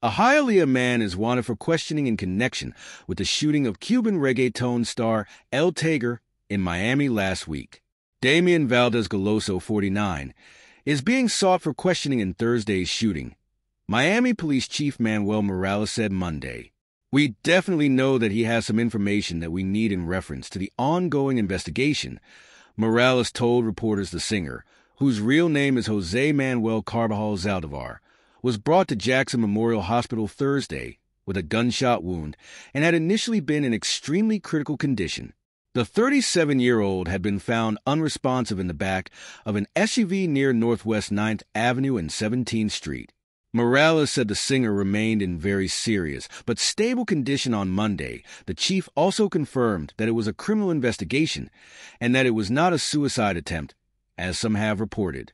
A Hialeah man is wanted for questioning in connection with the shooting of Cuban reggaeton star El Taiger in Miami last week. Damian Valdez Galoso, 49, is being sought for questioning in Thursday's shooting. Miami Police Chief Manuel Morales said Monday. We definitely know that he has some information that we need in reference to the ongoing investigation, Morales told reporters the singer, whose real name is Jose Manuel Carbajal Zaldivar, was brought to Jackson Memorial Hospital Thursday with a gunshot wound and had initially been in extremely critical condition. The 37 year old had been found unresponsive in the back of an SUV near Northwest 9th Avenue and 17th Street. Morales said the singer remained in very serious but stable condition on Monday. The chief also confirmed that it was a criminal investigation and that it was not a suicide attempt, as some have reported.